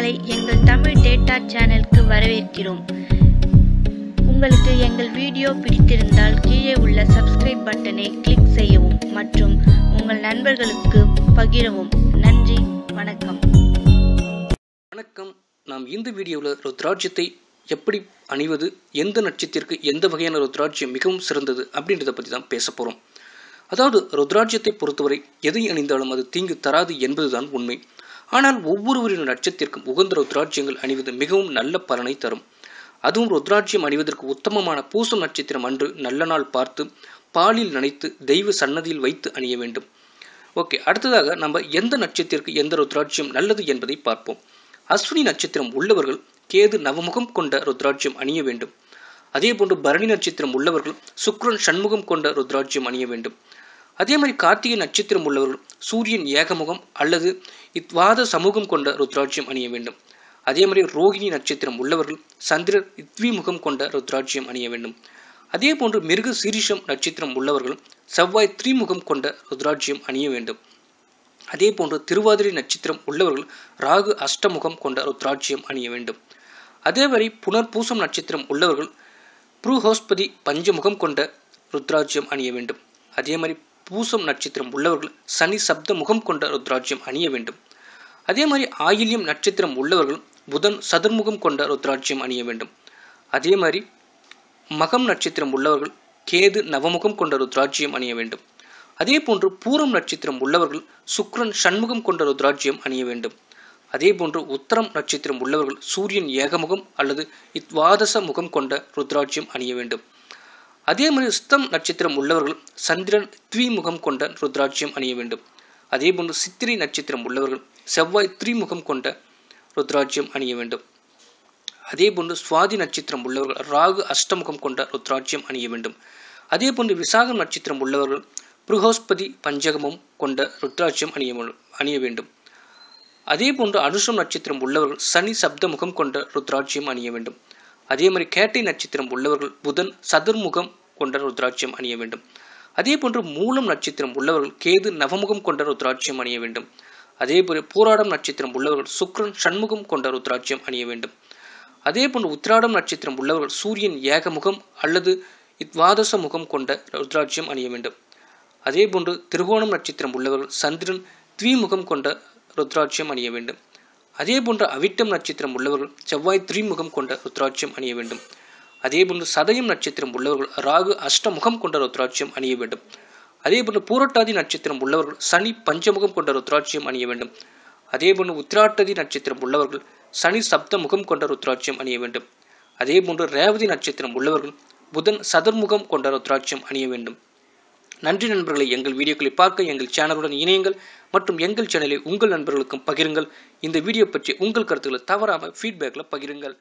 உங்களை எங்கள் தமிழ் டேட்டா சேனலுக்கு வரவேற்கிறோம். உங்களுக்கு எங்கள் வீடியோ பிடித்திருந்தால் கீழே உள்ள சப்ஸ்கிரைப் பட்டனை கிளிக் செய்யவும் மற்றும் உங்கள் நண்பர்களுக்கு பகிரவும். நன்றி வணக்கம். வணக்கம். நாம் இந்த வீடியோவில் ருத்ராட்சியத்தை எப்படி அணிவது எந்த நட்சத்திற்கு எந்த வகையான ருத்ராட்சியம் மிகவும் சிறந்தது அப்படின்றத பற்றி தான் பேச போகிறோம் அதாவது ருத்ராட்சியத்தை பொறுத்தவரை எதை அணிந்தாலும் அது தீங்கு தராது என்பதுதான் உண்மை. ஆனால் ஒவ்வொருவரின் நட்சத்திற்கும் உகந்த ருத்ராட்சியங்கள் அணிவது மிகவும் நல்ல பலனை தரும். அதுவும் ருத்ராட்சியம் அணிவதற்கு உத்தமமான பூசம் நட்சத்திரம் அன்று நல்ல நாள் பார்த்து பாலில் நனைத்து தெய்வ சன்னதியில் வைத்து அணிய வேண்டும். ஓகே அடுத்ததாக நம்ம எந்த நட்சத்திற்கு எந்த ருத்ராட்சியம் நல்லது என்பதை பார்ப்போம். அஸ்வினி நட்சத்திரம் உள்ளவர்கள் கேது நவமுகம் கொண்ட ருத்ராட்சியம் அணிய வேண்டும். அதே போன்று பரணி நட்சத்திரம் உள்ளவர்கள் சுக்ரன் சண்முகம் கொண்ட ருத்ராட்சியம் அணிய வேண்டும். அதே மாதிரி கார்த்திகை நட்சத்திரம் உள்ளவர்கள் சூரியன் ஏகமுகம் அல்லது இத்வாத சமூகம் கொண்ட ருத்ராட்சியம் அணிய வேண்டும். அதே மாதிரி ரோகிணி நட்சத்திரம் உள்ளவர்கள் சந்திரர் இத்விமுகம் கொண்ட ருத்ராட்சியம் அணிய வேண்டும். அதே போன்று மிருக சீரிஷம் நட்சத்திரம் உள்ளவர்கள் செவ்வாய் த்ரிமுகம் கொண்ட ருத்ராட்சியம் அணிய வேண்டும். அதே போன்று திருவாதிரை நட்சத்திரம் உள்ளவர்கள் ராகு அஷ்டமுகம் கொண்ட ருத்ராட்சியம் அணிய வேண்டும். அதேவரை புனர்பூசம் நட்சத்திரம் உள்ளவர்கள் புருஹோஸ்பதி பஞ்சமுகம் கொண்ட ருத்ராட்சியம் அணிய வேண்டும். அதே மாதிரி பூசம் நட்சத்திரம் உள்ளவர்கள் சனி சப்த முகம் கொண்ட ருத்ராட்சியம் அணிய வேண்டும். அதே மாதிரி ஆயில்யம் நட்சத்திரம் உள்ளவர்கள் புதன் சதுர்முகம் கொண்ட ருத்ராட்சியம் அணிய வேண்டும். அதே மாதிரி மகம் நட்சத்திரம் உள்ளவர்கள் கேது நவமுகம் கொண்ட ருத்ராட்சியம் அணிய வேண்டும். அதே போன்று பூரம் நட்சத்திரம் உள்ளவர்கள் சுக்ரன் சண்முகம் கொண்ட ருத்ராட்சியம் அணிய வேண்டும். அதே போன்று உத்தரம் நட்சத்திரம் உள்ளவர்கள் சூரியன் ஏகமுகம் அல்லது இத்வாதச முகம் கொண்ட ருத்ராட்சியம் அணிய வேண்டும். அதே மாதிரி சித்தம் நட்சத்திரம் உள்ளவர்கள் சந்திரன் த்விமுகம் கொண்ட ருத்ராட்சியம் அணிய வேண்டும். அதே போன்று சித்திரை நட்சத்திரம் உள்ளவர்கள் செவ்வாய் த்ரிமுகம் கொண்ட ருத்ராட்சியம் அணிய வேண்டும். அதே போன்று சுவாதி நட்சத்திரம் உள்ளவர்கள் ராகு அஷ்டமுகம் கொண்ட ருத்ராட்சியம் அணிய வேண்டும். அதே போன்று விசாகம் நட்சத்திரம் உள்ளவர்கள் புருகோஸ்பதி பஞ்சகமும் கொண்ட ருத்ராட்சியம் அணிய அணிய வேண்டும். அதே போன்று அனுஷம் நட்சத்திரம் உள்ளவர்கள் சனி சப்தமுகம் கொண்ட ருத்ராட்சியம் அணிய வேண்டும். அதே மாதிரி கேட்டை நட்சத்திரம் உள்ளவர்கள் புதன் சதுர்முகம் கொண்ட ருத்ராட்சியம் அணிய வேண்டும். அதே போன்று மூலம் நட்சத்திரம் உள்ளவர்கள் கேது நவமுகம் கொண்ட ருத்ராட்சியம் அணிய வேண்டும். அதே போல போராடம் நட்சத்திரம் உள்ளவர்கள் சுக்ரன் சண்முகம் கொண்ட ருத்ராட்சியம் அணிய வேண்டும். அதே போன்று உத்திராடம் நட்சத்திரம் உள்ளவர்கள் சூரியன் ஏகமுகம் அல்லது இத்வாதச முகம் கொண்ட ருத்ராட்சியம் அணிய வேண்டும். அதே போன்று திருகோணம் நட்சத்திரம் உள்ளவர்கள் சந்திரன் த்விமுகம் கொண்ட ருத்ராட்சியம் அணிய வேண்டும். அதே போன்று அவிட்டம் நட்சத்திரம் உள்ளவர்கள் செவ்வாய் த்ரிமுகம் கொண்ட ருத்ராட்சியம் அணிய வேண்டும். அதேபோல் சதயம் நட்சத்திரம் உள்ளவர்கள் ராகு அஷ்டமுகம் கொண்ட ருத்ராட்சியம் அணிய வேண்டும். அதேபோல் பூரட்டாதி நட்சத்திரம் உள்ளவர்கள் சனி பஞ்சமுகம் கொண்ட ருத்ராட்சியம் அணிய வேண்டும். அதேபோன்று உத்திராட்டதி நட்சத்திரம் உள்ளவர்கள் சனி சப்த முகம் கொண்ட ருத்ராட்சியம் அணிய வேண்டும். அதேபோன்று ரேவதி நட்சத்திரம் உள்ளவர்கள் புதன் சதர்முகம் கொண்ட ருத்ராட்சியம் அணிய வேண்டும். நன்றி நண்பர்களை எங்கள் வீடியோக்களை பார்க்க எங்கள் சேனலுடன் இணையுங்கள் மற்றும் எங்கள் சேனலை உங்கள் நண்பர்களுக்கும் பகிருங்கள். இந்த வீடியோ பற்றி உங்கள் கருத்துக்களை தவறாமல் ஃபீட்பேக்கில் பகிருங்கள்.